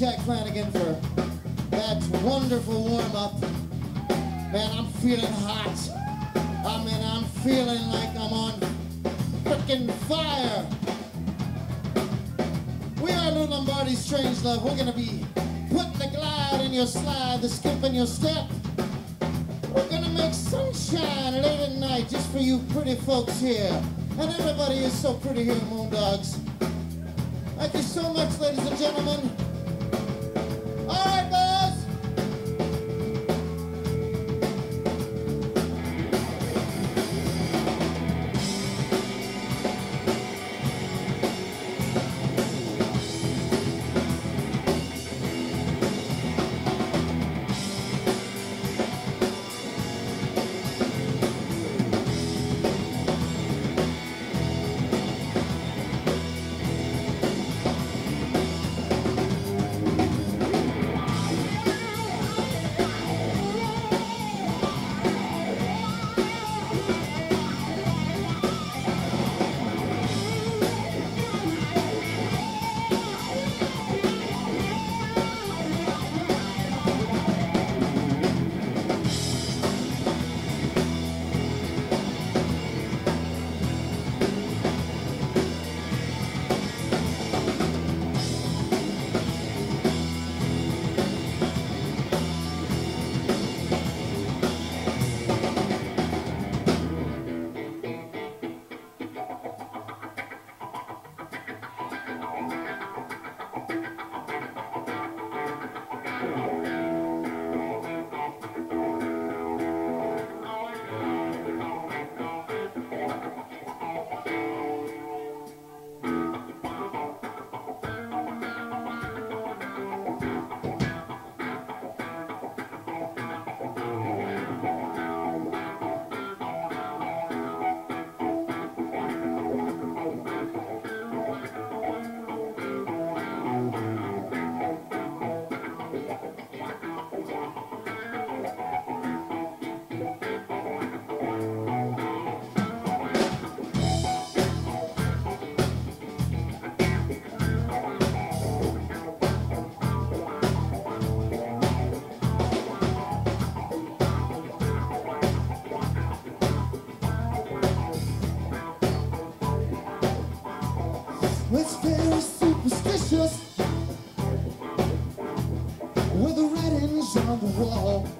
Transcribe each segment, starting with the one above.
Jack Flanagan for that wonderful warm-up. Man, I'm feeling hot. I mean, I'm feeling like I'm on freaking fire. We are Lou Lombardi Strangelove. We're gonna be putting the glide in your slide, the skip in your step. We're gonna make sunshine late at night just for you pretty folks here. And everybody is so pretty here, Moondog's. Thank you so much, ladies and gentlemen. It's very superstitious with the writings on the wall.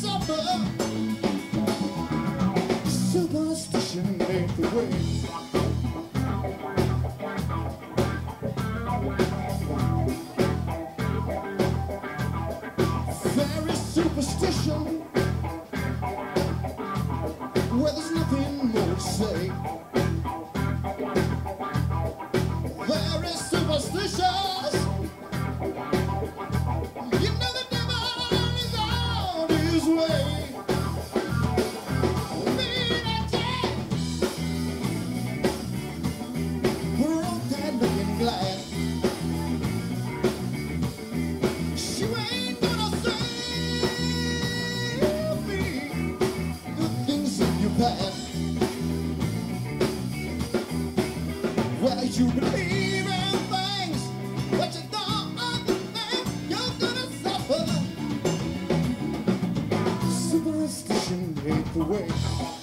summer. Superstition made the way. Fairy superstition, where there's nothing more to say. sway. away.